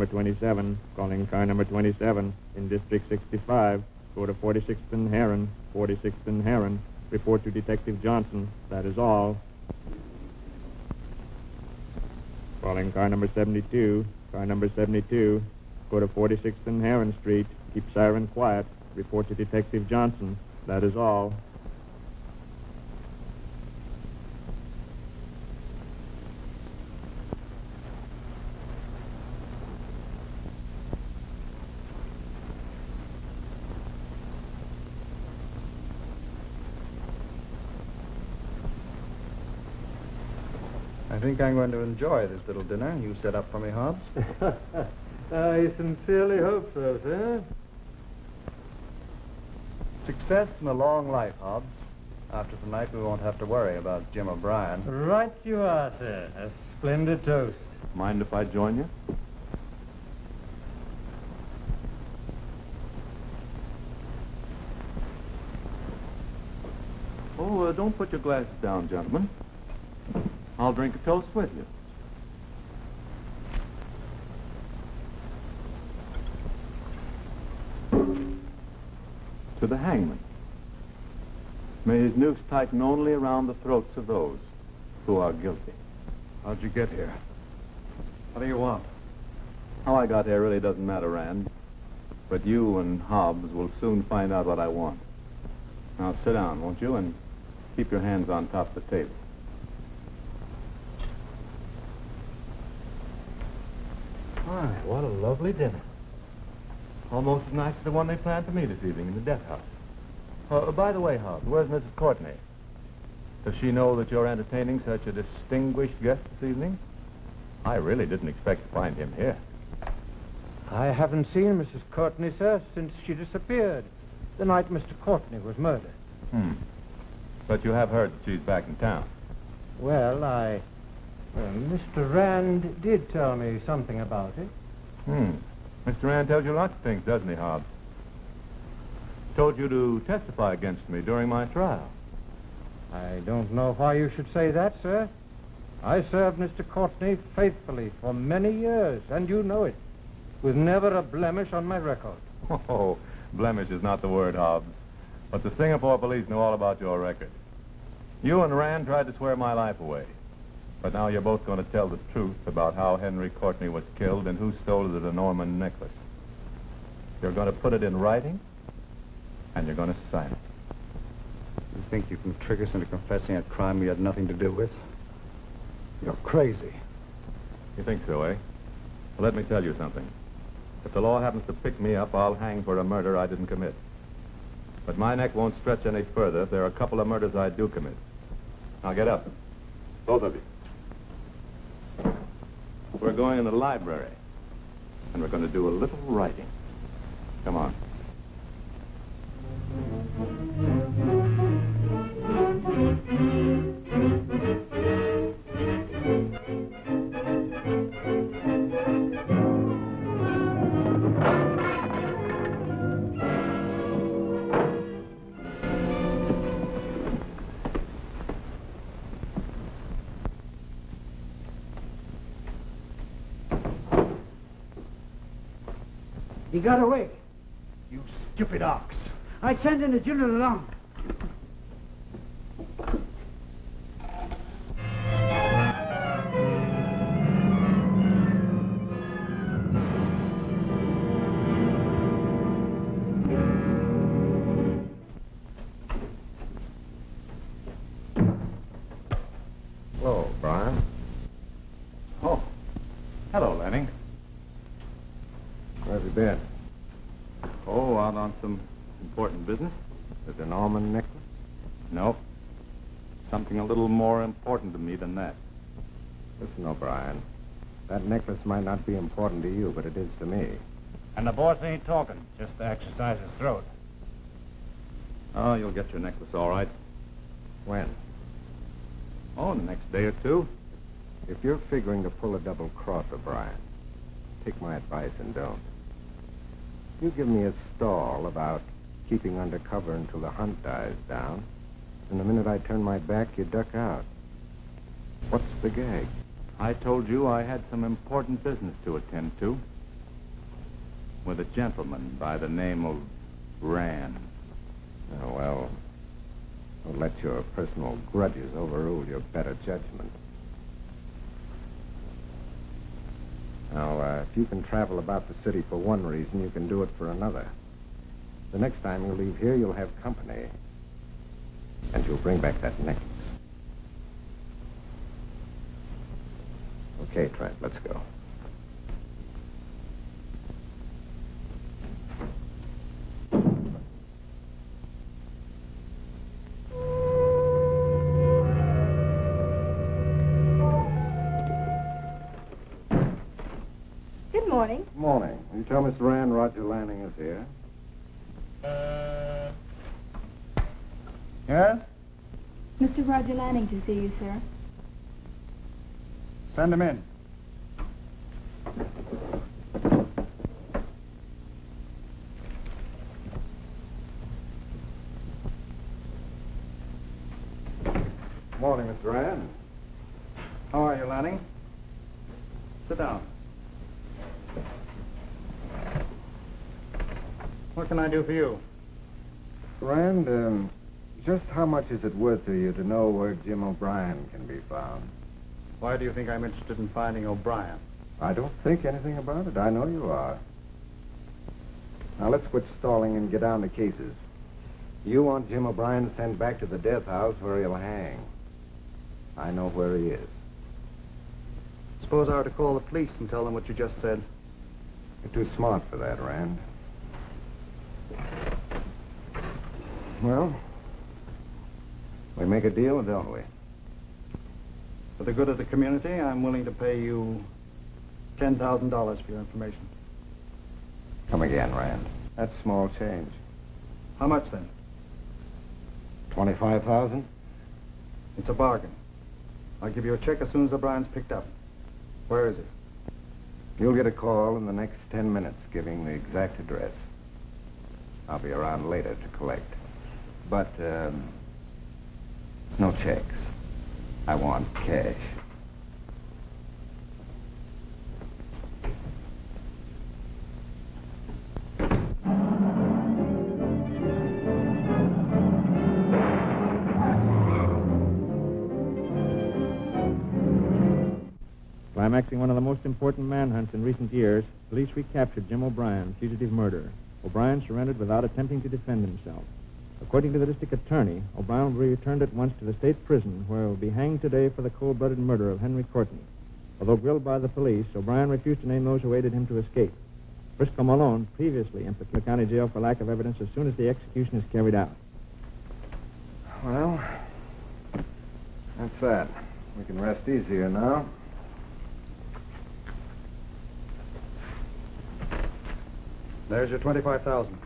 Speaker 17: Number 27. Calling car number 27 in District 65. Go to 46th and Heron. 46th and Heron. Report to Detective Johnson. That is all. Calling car number 72. Car number 72. Go to 46th and Heron Street. Keep siren quiet. Report to Detective Johnson. That is all.
Speaker 3: I think I'm going to enjoy this little dinner you set up for me, Hobbs. <laughs>
Speaker 11: I sincerely hope so, sir.
Speaker 3: Success and a long life, Hobbs. After tonight, we won't have to worry about Jim O'Brien.
Speaker 8: Right you are, sir. A splendid toast.
Speaker 5: Mind if I join you? Oh, uh, don't put your glasses down, gentlemen. I'll drink a toast with you. To the hangman. May his noose tighten only around the throats of those who are guilty.
Speaker 3: How'd you get here? What do you want?
Speaker 5: How I got here really doesn't matter, Rand. But you and Hobbs will soon find out what I want. Now sit down, won't you, and keep your hands on top of the table. My, what a lovely dinner. Almost as nice as the one they planned for me this evening in the death house. Uh, by the way, Hobbs, where's Mrs. Courtney? Does she know that you're entertaining such a distinguished guest this evening? I really didn't expect to find him here.
Speaker 4: I haven't seen Mrs. Courtney, sir, since she disappeared the night Mr. Courtney was murdered.
Speaker 5: Hmm. But you have heard that she's back in town.
Speaker 4: Well, I. Well, Mr. Rand did tell me something about it.
Speaker 5: Hmm. Mr. Rand tells you lots of things, doesn't he, Hobbs? Told you to testify against me during my trial.
Speaker 4: I don't know why you should say that, sir. I served Mr. Courtney faithfully for many years, and you know it, with never a blemish on my record. <laughs>
Speaker 5: Oh, blemish is not the word, Hobbs. But the Singapore police know all about your record. You and Rand tried to swear my life away. But now you're both going to tell the truth about how Henry Courtney was killed and who stole the Norman necklace. You're going to put it in writing, and you're going to sign it.
Speaker 3: You think you can trick us into confessing a crime we had nothing to do with? You're crazy.
Speaker 5: You think so, eh? Well, let me tell you something. If the law happens to pick me up, I'll hang for a murder I didn't commit. But my neck won't stretch any further if there are a couple of murders I do commit. Now get up. Both of you. We're going in the library. And we're going to do a little writing. Come on.
Speaker 10: You got away. You stupid ox. I'd send in the children along.
Speaker 11: The De Norman necklace?
Speaker 5: No. Something a little more important to me than that.
Speaker 11: Listen, O'Brien. That necklace might not be important to you, but it is to me.
Speaker 8: And the boss ain't talking, just to exercise his throat.
Speaker 5: Oh, you'll get your necklace all right.
Speaker 11: When?
Speaker 5: Oh, the next day or two.
Speaker 11: If you're figuring to pull a double cross, O'Brien, take my advice and don't. You give me a stall about keeping under cover until the hunt dies down, and the minute I turn my back, you duck out. What's the gag?
Speaker 5: I told you I had some important business to attend to. With a gentleman by the name of Rand.
Speaker 11: Oh, well, don't let your personal grudges overrule your better judgment. Now, uh, if you can travel about the city for one reason, you can do it for another. The next time you leave here, you'll have company. And you'll bring back that necklace. Okay, Trent, let's go.
Speaker 16: Good morning.
Speaker 11: Good morning. Will you tell Miss Rand Roger Lanning is here?
Speaker 3: Uh, yes?
Speaker 16: Mr. Roger Lanning to see you, sir.
Speaker 3: Send him in.
Speaker 18: Morning, Mr. Rand.
Speaker 3: How are you, Lanning? Sit down. What can I do for you?
Speaker 11: Rand, um, just how much is it worth to you to know where Jim O'Brien can be found?
Speaker 3: Why do you think I'm interested in finding O'Brien?
Speaker 11: I don't think anything about it. I know you are. Now, let's quit stalling and get down to cases. You want Jim O'Brien sent back to the death house where he'll hang. I know where he is.
Speaker 3: Suppose I were to call the police and tell them what you just said.
Speaker 11: You're too smart for that, Rand. Well, we make a deal, don't we?
Speaker 3: For the good of the community, I'm willing to pay you $10,000 for your information.
Speaker 11: Come again, Rand. That's small change.
Speaker 3: How much then?
Speaker 11: Twenty-five thousand?
Speaker 3: It's a bargain. I'll give you a check as soon as O'Brien's picked up. Where is he?
Speaker 11: You'll get a call in the next ten minutes giving the exact address. I'll be around later to collect. But, um, no checks. I want cash.
Speaker 17: Climaxing one of the most important manhunts in recent years, police recaptured Jim O'Brien, fugitive murderer. O'Brien surrendered without attempting to defend himself. According to the district attorney, O'Brien will be returned at once to the state prison, where he will be hanged today for the cold-blooded murder of Henry Courtney. Although grilled by the police, O'Brien refused to name those who aided him to escape. Briscoe Malone previously in the county jail for lack of evidence as soon as the execution is carried out.
Speaker 11: Well, that's that. We can rest easier now.
Speaker 3: There's your 25000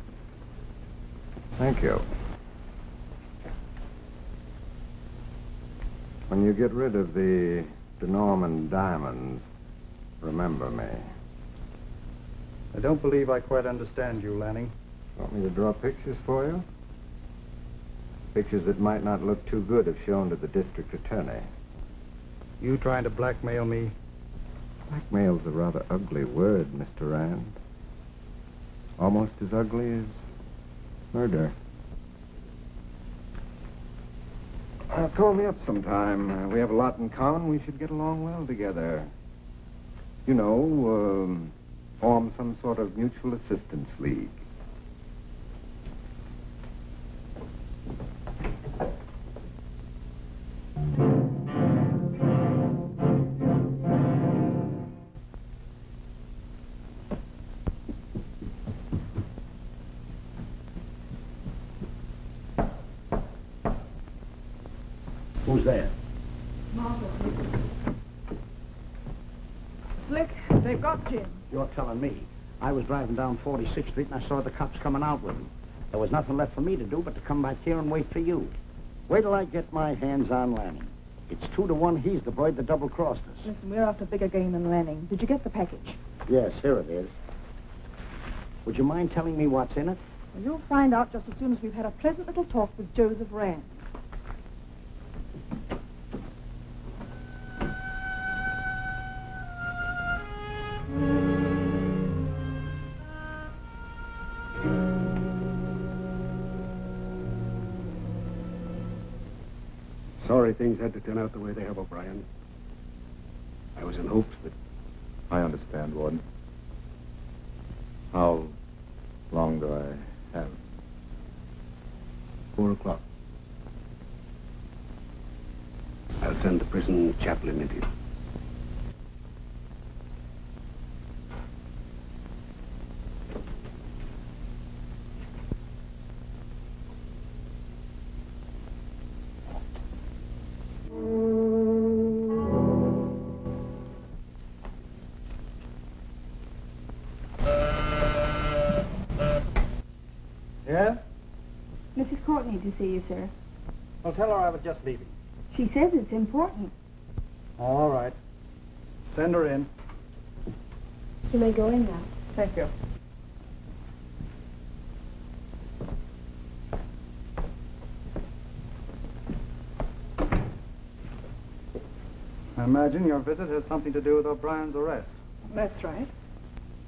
Speaker 11: Thank you. When you get rid of the De Norman diamonds, remember me.
Speaker 3: I don't believe I quite understand you, Lanning.
Speaker 11: Want me to draw pictures for you? Pictures that might not look too good if shown to the district attorney.
Speaker 3: You trying to blackmail me?
Speaker 11: Blackmail's a rather ugly word, Mr. Rand. Almost as ugly as murder. Uh, call me up sometime. Uh, we have a lot in common. We should get along well together. You know, um, form some sort of mutual assistance league.
Speaker 10: Telling me. I was driving down 46th Street and I saw the cops coming out with him. There was nothing left for me to do but to come back here and wait for you. Wait till I get my hands on Lanning. It's two to one he's the bird that double-crossed us.
Speaker 1: Listen, we're after bigger game than Lanning. Did you get the package?
Speaker 10: Yes, here it is. Would you mind telling me what's in it?
Speaker 1: Well, you'll find out just as soon as we've had a pleasant little talk with Joseph Rand.
Speaker 12: Sorry things had to turn out the way they have, O'Brien. I was in hopes that
Speaker 5: I understand, Warden. How long do I have?
Speaker 12: four o'clock. I'll send the prison chaplain into you.
Speaker 16: See you, sir.
Speaker 4: Well, tell her I was just leaving.
Speaker 16: She says it's important.
Speaker 4: All right.
Speaker 3: Send her in.
Speaker 16: You may go in now.
Speaker 1: Thank you.
Speaker 3: I imagine your visit has something to do with O'Brien's arrest.
Speaker 1: That's right.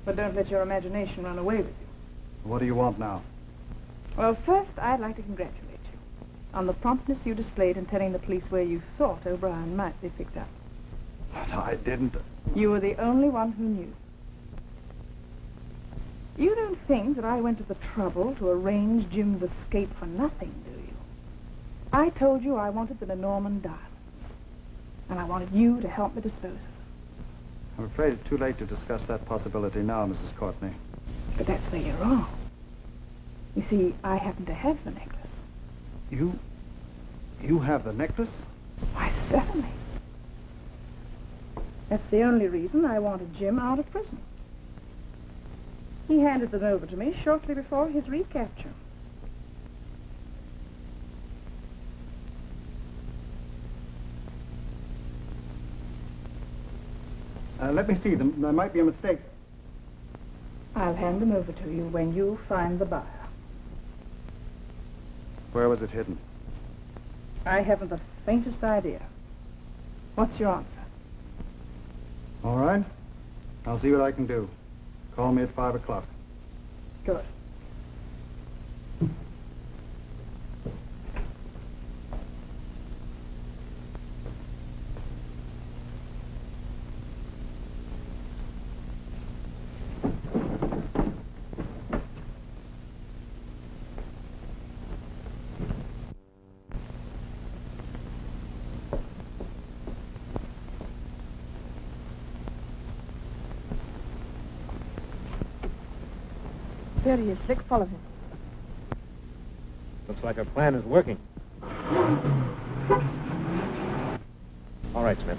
Speaker 1: But don't let your imagination run away with you.
Speaker 3: What do you want now?
Speaker 1: Well, first, I'd like to congratulate you on the promptness you displayed in telling the police where you thought O'Brien might be picked up.
Speaker 3: But I didn't.
Speaker 1: You were the only one who knew. You don't think that I went to the trouble to arrange Jim's escape for nothing, do you? I told you I wanted the Norman diamonds. And I wanted you to help me dispose of them.
Speaker 3: I'm afraid it's too late to discuss that possibility now, Mrs. Courtney.
Speaker 1: But that's where you're wrong. You see, I happen to have the necklace.
Speaker 3: You. You have the necklace?
Speaker 1: Why, certainly. That's the only reason I wanted Jim out of prison. He handed them over to me shortly before his recapture.
Speaker 3: Uh, let me see them. There might be a mistake.
Speaker 1: I'll hand them over to you when you find the buyer.
Speaker 3: Where was it hidden?
Speaker 1: I haven't the faintest idea. What's your answer?
Speaker 3: All right. I'll see what I can do. Call me at five o'clock.
Speaker 1: Good. There he is, Slick. Follow him.
Speaker 8: Looks like our plan is working. All right, Smith.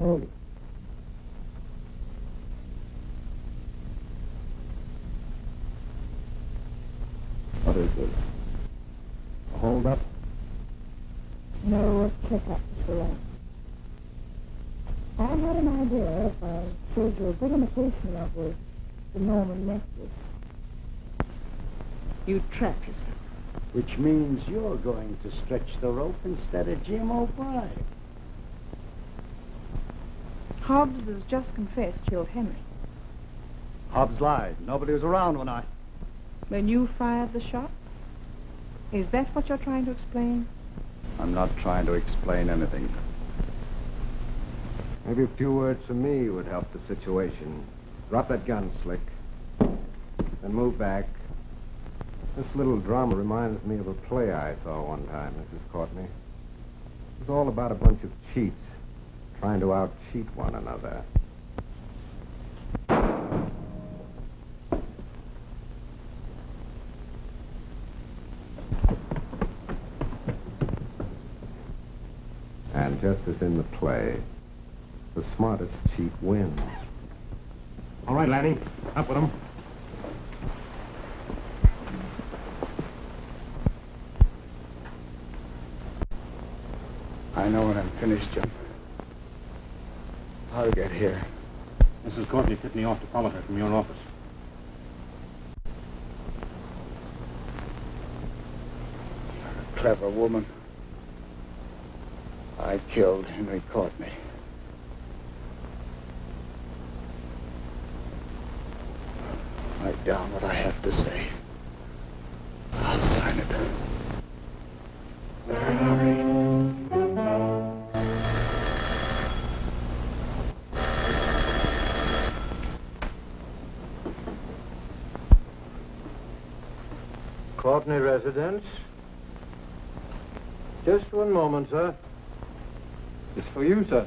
Speaker 10: holy. What is this? A hold up?
Speaker 19: No, a kick-up, I had an idea if I uh, showed you a good imitation of the, De Norman necklace.
Speaker 1: You trap yourself.
Speaker 10: Which means you're going to stretch the rope instead of Jim O'Brien.
Speaker 1: Hobbs has just confessed killed Henry.
Speaker 3: Hobbs lied. Nobody was around when I...
Speaker 1: When you fired the shot? Is that what you're trying to explain?
Speaker 3: I'm not trying to explain anything.
Speaker 11: Maybe a few words from me would help the situation. Drop that gun, Slick. Then move back. This little drama reminds me of a play I saw one time, Mrs. Courtney. It was all about a bunch of cheats trying to out-cheat one another. And just as in the play, the smartest cheat wins.
Speaker 20: All right, Lanny. Up with him.
Speaker 10: I know when I'm finished, Jim. I'll get here.
Speaker 8: Mrs. Courtney tipped me off to follow her from your office.
Speaker 10: Clever woman. I killed Henry Courtney. Write down what I have to say.
Speaker 4: Courtney residence. Just one moment, sir.
Speaker 5: It's for you, sir.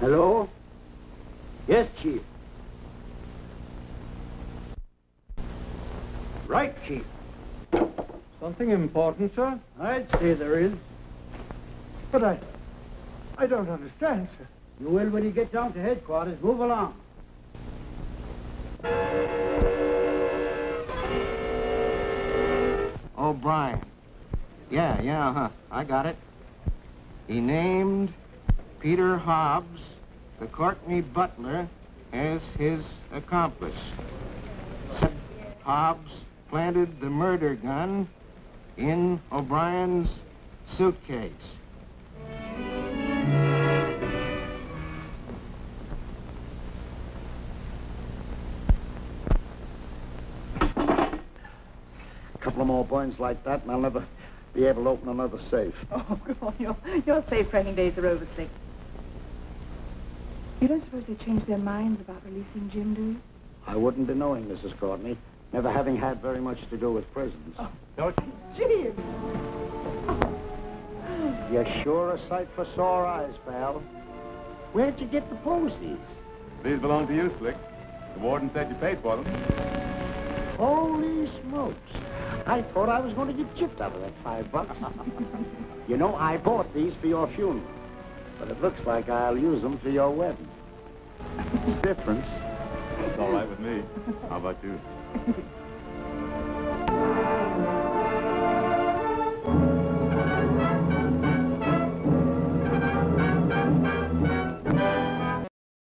Speaker 10: Hello? Yes, Chief. Right, Chief.
Speaker 4: Something important, sir?
Speaker 10: I'd say there is.
Speaker 4: But I... I don't understand, sir.
Speaker 10: You will when you get down to headquarters. Move along.
Speaker 13: Oh, O'Brien. Yeah, yeah, huh. I got it. He named Peter Hobbs, the Courtney butler, as his accomplice. Hobbs planted the murder gun in O'Brien's suitcase.
Speaker 10: More points like that, and I'll never be able to open another safe. <laughs>
Speaker 1: Oh, come on. Your, your safe cracking days are over, Slick. You don't suppose they changed their minds about releasing Jim, do you?
Speaker 10: I wouldn't be knowing, Mrs. Courtney, never having had very much to do with prisons.
Speaker 4: Oh, don't
Speaker 1: Jim! <laughs>
Speaker 10: You're sure a sight for sore eyes, pal. Where'd you get the posies?
Speaker 5: These belong to you, Slick. The warden said you paid for them.
Speaker 10: Holy smokes. I thought I was going to get chipped out of that five bucks. <laughs> you know, I bought these for your funeral. But it looks like I'll use them for your wedding. It's difference.
Speaker 5: It's all right with me. How about you? <laughs>